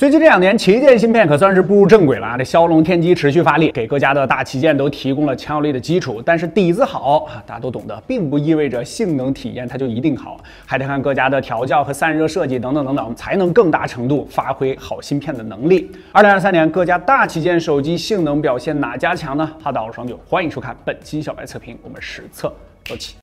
最近这两年，旗舰芯片可算是步入正轨了啊！这骁龙、天玑持续发力，给各家的大旗舰都提供了强有力的基础。但是底子好啊，大家都懂得，并不意味着性能体验它就一定好，还得看各家的调教和散热设计等等等等，才能更大程度发挥好芯片的能力。二零二三年各家大旗舰手机性能表现哪家强呢？哈道双九，欢迎收看本期小白测评，我们实测走起。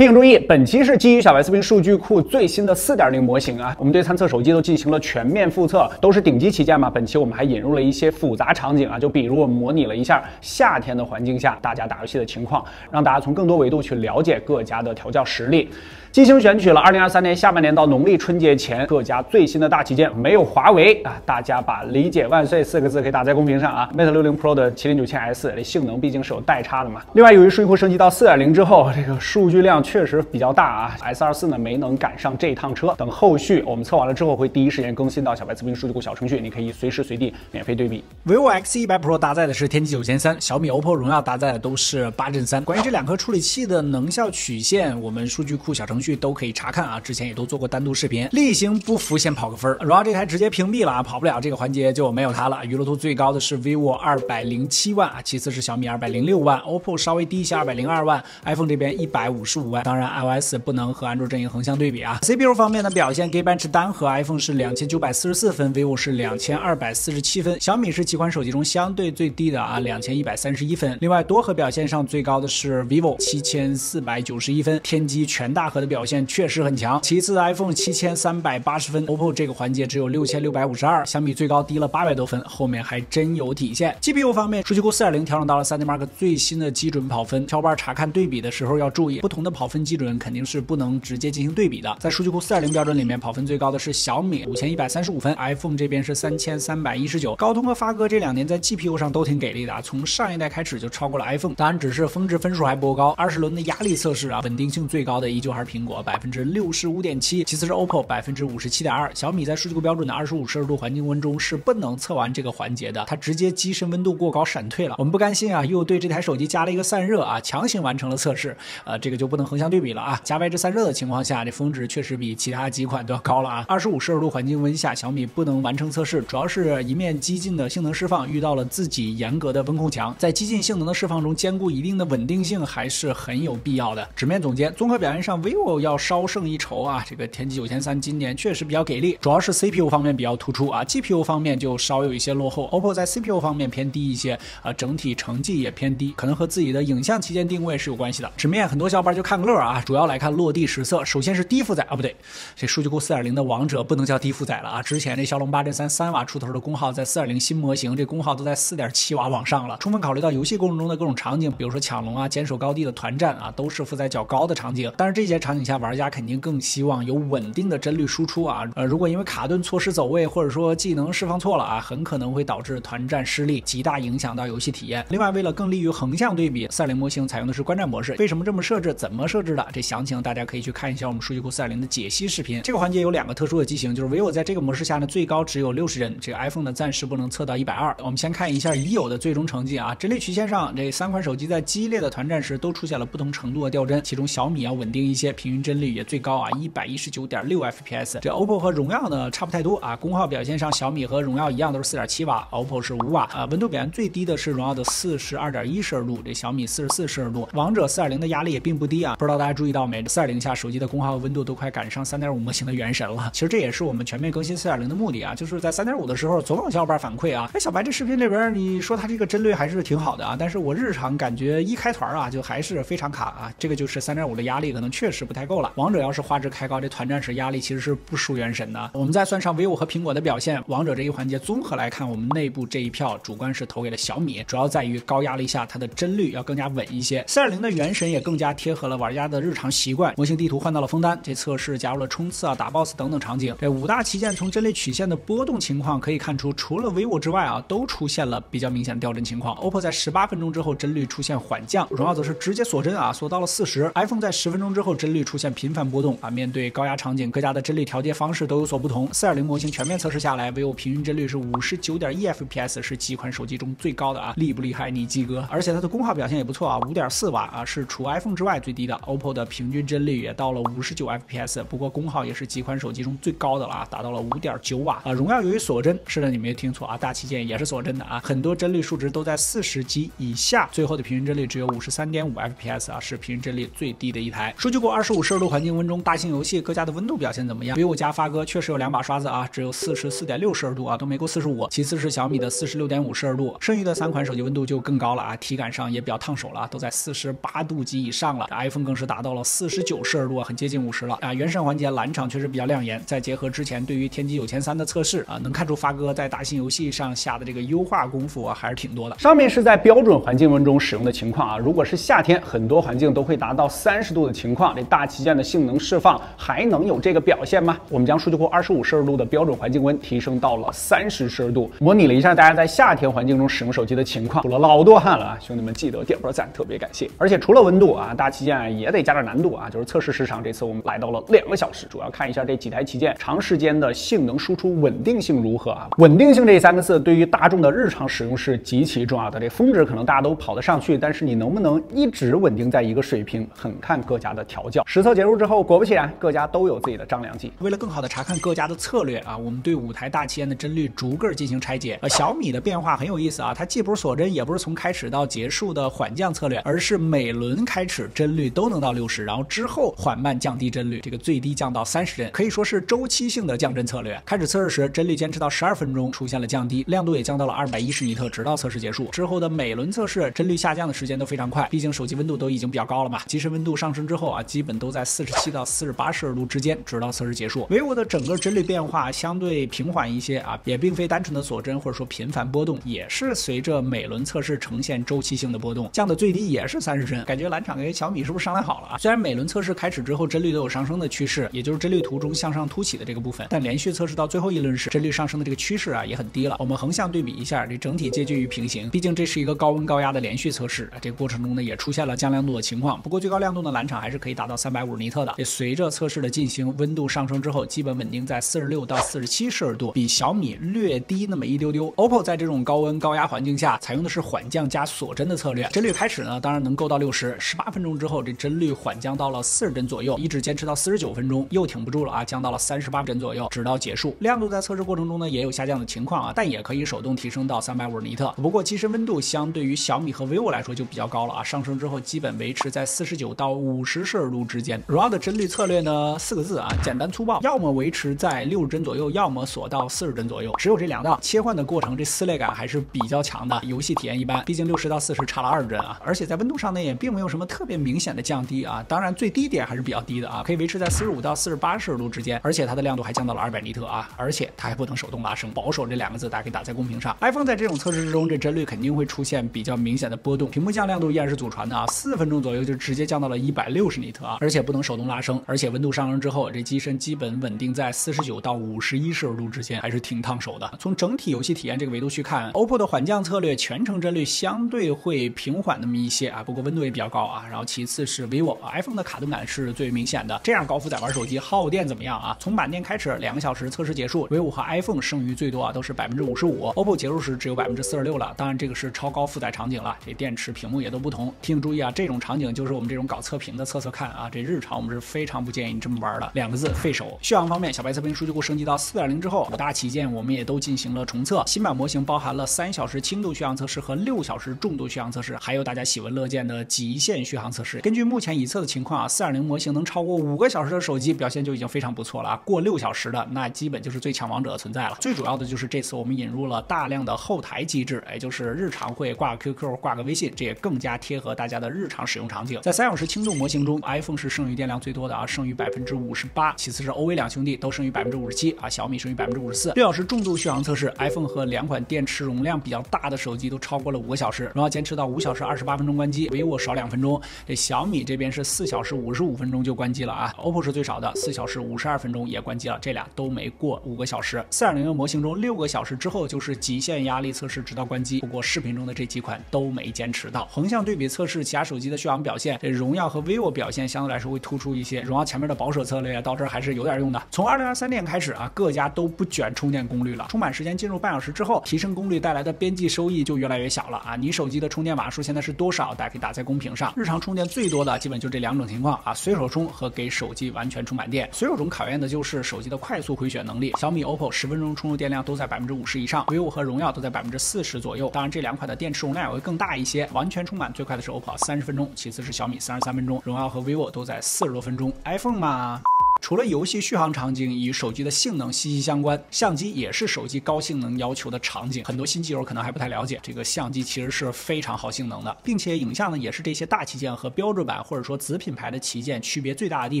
提醒注意，本期是基于小白测评数据库最新的四点零模型啊，我们对参测手机都进行了全面复测，都是顶级旗舰嘛。本期我们还引入了一些复杂场景啊，就比如我们模拟了一下夏天的环境下大家打游戏的情况，让大家从更多维度去了解各家的调教实力。精心选取了2023年下半年到农历春节前各家最新的大旗舰，没有华为啊，大家把“理解万岁”四个字可以打在公屏上啊。Mate 60 Pro 的麒麟九千 S 这性能毕竟是有代差的嘛。另外，由于数据库升级到4.0之后，这个数据量确实比较大啊，S24 呢没能赶上这一趟车。等后续我们测完了之后，会第一时间更新到小白测评数据库小程序，你可以随时随地免费对比。vivo X100 Pro 搭载的是天玑九千三，小米 OPPO 荣耀搭载的都是八阵三。关于这两颗处理器的能效曲线，我们数据库小程序都可以查看。啊，之前也都做过单独视频，例行不服先跑个分儿。荣耀这台直接屏蔽了啊，跑不了这个环节就没有它了。娱乐度最高的是 vivo 二百零七万啊，其次是小米二百零六万，OPPO 稍微低一些二百零二万，iPhone 这边一百五十五万。当然 iOS 不能和安卓阵营横向对比啊。CPU 方面的表现，Geekbench 单核 iPhone 是两千九百四十四分，vivo 是两千二百四十七分，小米是几款手机中相对最低的啊，两千一百三十一分。另外多核表现上最高的是 vivo 七千四百九十一分，天玑全大核的表现确实很强。其次 iPhone 七千三百八十分，OPPO 这个环节只有六千六百五十二，相比最高低了八百多分，后面还真有体现。GPU 方面，数据库四点零调整到了 3D Mark 最新的基准跑分，小伙伴查看对比的时候要注意，不同的跑分基准肯定是不能直接进行对比的。在数据库四点零标准里面，跑分最高的是小米五千一百三十五分，iPhone 这边是三千三百一十九。高通和发哥这两年在 GPU 上都挺给力的，啊，从上一代开始就超过了 iPhone，当然只是峰值分数还不够高。二十轮的压力测试啊，稳定性最高的依旧还是苹苹果，百分之六十五点七，其次是 OPPO 百分之五十七点二，小米在数据库标准的二十五摄氏度环境温中是不能测完这个环节的，它直接机身温度过高闪退了。我们不甘心啊，又对这台手机加了一个散热啊，强行完成了测试，呃，这个就不能横向对比了啊。加外置散热的情况下，这峰值确实比其他几款都要高了啊。二十五摄氏度环境温下，小米不能完成测试，主要是一面激进的性能释放遇到了自己严格的温控墙，在激进性能的释放中兼顾一定的稳定性还是很有必要的。纸面总结，综合表现上，vivo 要稍胜一筹啊，这个天玑九千三。今年确实比较给力，主要是 CPU 方面比较突出啊，GPU 方面就稍有一些落后。OPPO 在 CPU 方面偏低一些，啊，整体成绩也偏低，可能和自己的影像旗舰定位是有关系的。纸面很多小伙伴就看个乐啊，主要来看落地实测。首先是低负载啊，不对，这数据库4.0的王者不能叫低负载了啊。之前这骁龙八阵三三瓦出头的功耗，在4.0新模型这功耗都在4.7瓦往上了。充分考虑到游戏过程中的各种场景，比如说抢龙啊、坚守高地的团战啊，都是负载较高的场景。但是这些场景下，玩家肯定更希望有稳定的帧率输出啊。呃，如果因为卡顿错失走位，或者说技能释放错了啊，很可能会导致团战失利，极大影响到游戏体验。另外，为了更利于横向对比，赛零模型采用的是观战模式。为什么这么设置？怎么设置的？这详情大家可以去看一下我们数据库赛零的解析视频。这个环节有两个特殊的机型，就是 vivo 在这个模式下呢，最高只有六十帧，这个 iPhone 呢暂时不能测到一百二。我们先看一下已有的最终成绩啊，帧率曲线上这三款手机在激烈的团战时都出现了不同程度的掉帧，其中小米要稳定一些，平均帧率也最高啊，一百一十九点六 FPS。这 OPPO 和荣耀呢？差不太多啊，功耗表现上，小米和荣耀一样都是四点七瓦，OPPO 是五瓦啊。温度表现最低的是荣耀的四十二点一摄氏度，这小米四十四摄氏度。王者四点零的压力也并不低啊，不知道大家注意到没？四点零下手机的功耗和温度都快赶上三点五模型的原神了。其实这也是我们全面更新四点零的目的啊，就是在三点五的时候，总有小伙伴反馈啊，哎，小白这视频里边你说它这个帧率还是挺好的啊，但是我日常感觉一开团啊就还是非常卡啊，这个就是三点五的压力可能确实不太够了。王者要是画质开高，这团战时压力其实是不输原神的。我们再算上 vivo 和苹果的表现，王者这一环节综合来看，我们内部这一票主观是投给了小米，主要在于高压力下它的帧率要更加稳一些。四点零的原神也更加贴合了玩家的日常习惯，模型地图换到了枫丹，这测试加入了冲刺啊、打 boss 等等场景。这五大旗舰从帧率曲线的波动情况可以看出，除了 vivo 之外啊，都出现了比较明显的掉帧情况。OPPO 在十八分钟之后帧率出现缓降，荣耀则是直接锁帧啊，锁到了四十。iPhone 在十分钟之后帧率率出现频繁波动啊。面对高压场景，各家的帧率调节方式都有所不同。4.0模型全面测试下来，vivo 平均帧率是59.1 fps，是几款手机中最高的啊，厉不厉害？你及格。而且它的功耗表现也不错啊，5.4瓦啊，是除 iPhone 之外最低的。OPPO 的平均帧率也到了59 fps，不过功耗也是几款手机中最高的了啊，达到了5.9瓦啊。荣耀由于锁帧，是的，你没听错啊，大旗舰也是锁帧的啊，很多帧率数值都在40级以下，最后的平均帧率只有53.5 fps 啊，是平均帧率最低的一台。数据过25五摄氏度环境温中，大型游戏各家的温度表现怎么样？vivo 加发哥确实有两把刷子啊，只有44.6摄氏度啊，都没过45。其次是小米的46.5摄氏度，剩余的三款手机温度就更高了啊，体感上也比较烫手了，都在48度及以上了。iPhone 更是达到了49摄氏度，很接近50了啊。原神环节蓝场确实比较亮眼，再结合之前对于天玑九千三的测试啊，能看出发哥在大型游戏上下的这个优化功夫啊，还是挺多的。上面是在标准环境温中使用的情况啊，如果是夏天，很多环境都会达到三十度的情况，这大大旗舰的性能释放还能有这个表现吗？我们将数据库二十五摄氏度的标准环境温提升到了三十摄氏度，模拟了一下大家在夏天环境中使用手机的情况，出了老多汗了啊！兄弟们记得点波赞，特别感谢。而且除了温度啊，大旗舰也得加点难度啊，就是测试时长，这次我们来到了两个小时，主要看一下这几台旗舰长时间的性能输出稳定性如何啊？稳定性这三个字对于大众的日常使用是极其重要的。这峰值可能大家都跑得上去，但是你能不能一直稳定在一个水平，很看各家的调教。实测结束之后，果不其然，各家都有自己的张良计。为了更好的查看各家的策略啊，我们对五台大旗舰的帧率逐个进行拆解。呃，小米的变化很有意思啊，它既不是锁帧，也不是从开始到结束的缓降策略，而是每轮开始帧率都能到六十，然后之后缓慢降低帧率，这个最低降到三十帧，可以说是周期性的降帧策略。开始测试时，帧率坚持到十二分钟，出现了降低，亮度也降到了二百一十尼特，直到测试结束之后的每轮测试，帧率下降的时间都非常快，毕竟手机温度都已经比较高了嘛。即时温度上升之后啊，基本都在四十七到四十八摄氏度之间，直到测试结束。vivo 的整个帧率变化相对平缓一些啊，也并非单纯的锁帧或者说频繁波动，也是随着每轮测试呈现周期性的波动，降的最低也是三十帧。感觉蓝厂跟小米是不是商量好了啊？虽然每轮测试开始之后帧率都有上升的趋势，也就是帧率图中向上凸起的这个部分，但连续测试到最后一轮时，帧率上升的这个趋势啊也很低了。我们横向对比一下，这整体接近于平行，毕竟这是一个高温高压的连续测试啊。这个过程中呢也出现了降亮度的情况，不过最高亮度呢蓝厂还是可以达到三三百五十尼特的。也随着测试的进行，温度上升之后，基本稳定在四十六到四十七摄氏度，比小米略低那么一丢丢。OPPO 在这种高温高压环境下，采用的是缓降加锁帧的策略，帧率开始呢当然能够到六十，十八分钟之后这帧率缓降到了四十帧左右，一直坚持到四十九分钟，又挺不住了啊，降到了三十八帧左右，直到结束。亮度在测试过程中呢也有下降的情况啊，但也可以手动提升到三百五十尼特。不过机身温度相对于小米和 vivo 来说就比较高了啊，上升之后基本维持在四十九到五十摄氏度之之间。荣耀的帧率策略呢四个字啊，简单粗暴，要么维持在六十帧左右，要么锁到四十帧左右，只有这两道切换的过程，这撕裂感还是比较强的，游戏体验一般。毕竟六十到四十差了二十帧啊，而且在温度上呢也并没有什么特别明显的降低啊，当然最低点还是比较低的啊，可以维持在四十五到四十八摄氏度之间，而且它的亮度还降到了二百尼特啊，而且它还不能手动拉升，保守这两个字大家可以打在公屏上。iPhone 在这种测试之中，这帧率肯定会出现比较明显的波动，屏幕降亮度依然是祖传的啊，四分钟左右就直接降到了一百六十尼特啊，而且不能手动拉升，而且温度上升之后，这机身基本稳定在四十九到五十一摄氏度之间，还是挺烫手的。从整体游戏体验这个维度去看，OPPO 的缓降策略全程帧率相对会平缓那么一些啊，不过温度也比较高啊。然后其次是 vivo、啊、iPhone 的卡顿感是最明显的，这样高负载玩手机耗电怎么样啊？从满电开始两个小时测试结束，vivo 和 iPhone 剩余最多啊都是百分之五十五，OPPO 结束时只有百分之四十六了。当然这个是超高负载场景了，这电池、屏幕也都不同。提醒注意啊，这种场景就是我们这种搞测评的测测看啊，这日常我们是非常不建议你这么玩的。两个字费手。续航方面，小白测评数据库升级到四点零之后，五大旗舰我们也都进行了重测。新版模型包含了三小时轻度续航测试和六小时重度续航测试，还有大家喜闻乐见的极限续航测试。根据目前已测的情况啊，四点零模型能超过五个小时的手机表现就已经非常不错了啊。过六小时的那基本就是最强王者的存在了。最主要的就是这次我们引入了大量的后台机制，也就是日常会挂个 QQ、挂个微信，这也更加贴合大家的日常使用场景。在三小时轻度模型中，iPhone 是剩余电量最多的啊，剩余百分之五十八，其次是 OV 两兄弟都剩余百分之五十七啊，小米剩余百分之五十四。六小时重度续航测试，iPhone 和两款电池容量比较大的手机都超过了五个小时，荣耀坚持到五小时二十八分钟关机，vivo 少两分钟，这小米这边是四小时五十五分钟就关机了啊，OPPO 是最少的，四小时五十二分钟也关机了，这俩都没过五个小时。四点零的模型中，六个小时之后就是极限压力测试，直到关机。不过视频中的这几款都没坚持到。横向对比测试其他手机的续航表现，这荣耀和 vivo 表现相来说会突出一些。荣耀前面的保守策略到这儿还是有点用的。从二零二三年开始啊，各家都不卷充电功率了，充满时间进入半小时之后，提升功率带来的边际收益就越来越小了啊。你手机的充电瓦数现在是多少？大家可以打在公屏上。日常充电最多的基本就这两种情况啊，随手充和给手机完全充满电。随手充考验的就是手机的快速回血能力。小米、OPPO 十分钟充入电量都在百分之五十以上，vivo 和荣耀都在百分之四十左右。当然这两款的电池容量也会更大一些。完全充满最快的是 OPPO 三十分钟，其次是小米三十三分钟，荣耀和 vivo 都都在四十多分钟。iPhone 嘛。除了游戏续航场景与手机的性能息息相关，相机也是手机高性能要求的场景。很多新机友可能还不太了解，这个相机其实是非常好性能的，并且影像呢也是这些大旗舰和标准版或者说子品牌的旗舰区别最大的地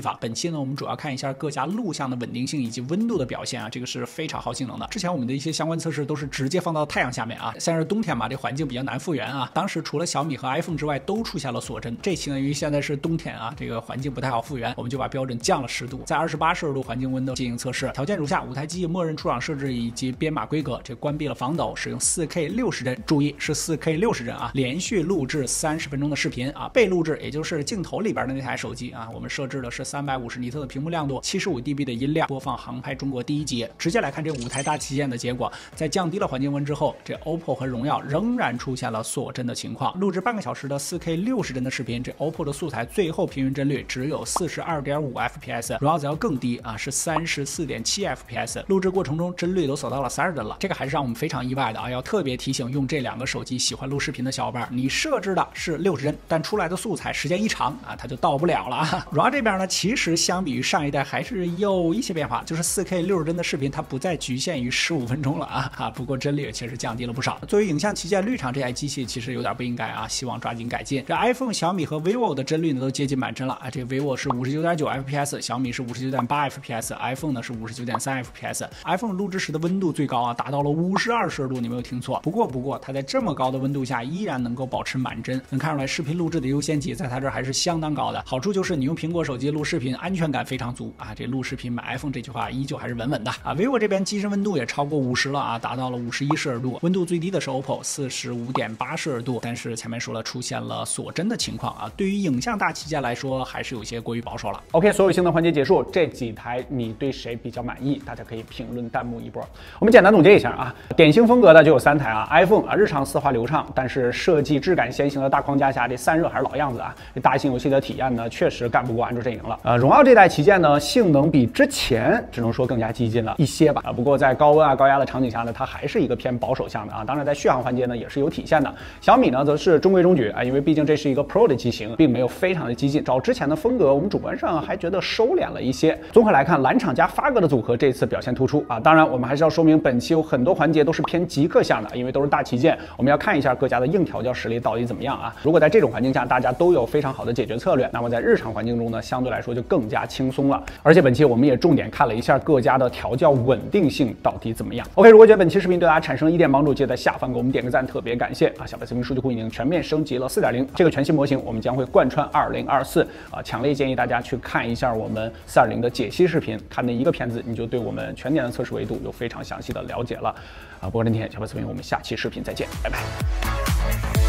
方。本期呢我们主要看一下各家录像的稳定性以及温度的表现啊，这个是非常好性能的。之前我们的一些相关测试都是直接放到太阳下面啊，像是冬天嘛，这环境比较难复原啊。当时除了小米和 iPhone 之外都出现了锁帧。这期呢因为现在是冬天啊，这个环境不太好复原，我们就把标准降了十度，在二十八摄氏度。环境温度进行测试，条件如下：五台机器默认出厂设置以及编码规格。这关闭了防抖，使用 4K 六十帧，注意是 4K 六十帧啊！连续录制三十分钟的视频啊，被录制也就是镜头里边的那台手机啊，我们设置的是三百五十尼特的屏幕亮度，七十五 dB 的音量，播放航拍中国第一集。直接来看这五台大旗舰的结果，在降低了环境温之后，这 OPPO 和荣耀仍然出现了锁帧的情况。录制半个小时的 4K 六十帧的视频，这 OPPO 的素材最后平均帧率只有四十二点五 FPS，荣耀则要更低啊。是三十四点七 FPS，录制过程中帧率都锁到了三十帧了，这个还是让我们非常意外的啊！要特别提醒用这两个手机喜欢录视频的小伙伴，你设置的是六十帧，但出来的素材时间一长啊，它就到不了了啊。荣耀这边呢，其实相比于上一代还是有一些变化，就是四 K 六十帧的视频它不再局限于十五分钟了啊啊！不过帧率也确实降低了不少。作为影像旗舰，绿厂这台机器其实有点不应该啊，希望抓紧改进。这 iPhone、小米和 vivo 的帧率呢都接近满帧了啊，这 vivo 是五十九点九 FPS，小米是五十九点八 FPS。iPhone 呢是五十九点三 FPS，iPhone 录制时的温度最高啊，达到了五十二摄氏度，你没有听错。不过不过，它在这么高的温度下依然能够保持满帧，能看出来视频录制的优先级在它这还是相当高的。好处就是你用苹果手机录视频，安全感非常足啊。这录视频买 iPhone 这句话依旧还是稳稳的啊。vivo 这边机身温度也超过五十了啊，达到了五十一摄氏度。温度最低的是 OPPO 四十五点八摄氏度，但是前面说了出现了锁帧的情况啊。对于影像大旗舰来说，还是有些过于保守了。OK，所有性能环节结束，这几台你对谁比较满意？大家可以评论弹幕一波。我们简单总结一下啊，典型风格的就有三台啊，iPhone 啊，日常丝滑流畅，但是设计质感先行的大框架下，这散热还是老样子啊。这大型游戏的体验呢，确实干不过安卓阵营了。呃，荣耀这代旗舰呢，性能比之前只能说更加激进了一些吧。啊，不过在高温啊、高压的场景下呢，它还是一个偏保守向的啊。当然，在续航环节呢，也是有体现的。小米呢，则是中规中矩啊，因为毕竟这是一个 Pro 的机型，并没有非常的激进。照之前的风格，我们主观上还觉得收敛了一些。综合来看，蓝厂加发哥的组合这次表现突出啊。当然，我们还是要说明，本期有很多环节都是偏极客向的，因为都是大旗舰，我们要看一下各家的硬调教实力到底怎么样啊。如果在这种环境下，大家都有非常好的解决策略，那么在日常环境中呢，相对来说就更加轻松了。而且本期我们也重点看了一下各家的调教稳定性到底怎么样。OK，如果觉得本期视频对大家产生了一点帮助，记得在下方给我们点个赞，特别感谢啊！小白测评数据库已经全面升级了四点零，这个全新模型我们将会贯穿二零二四啊！强烈建议大家去看一下我们四点零的解析视频，看那一个片子你就对我们全年的测试维度有非常详细的了解了啊！不过今天小白测评，我们下期视频再见，拜拜。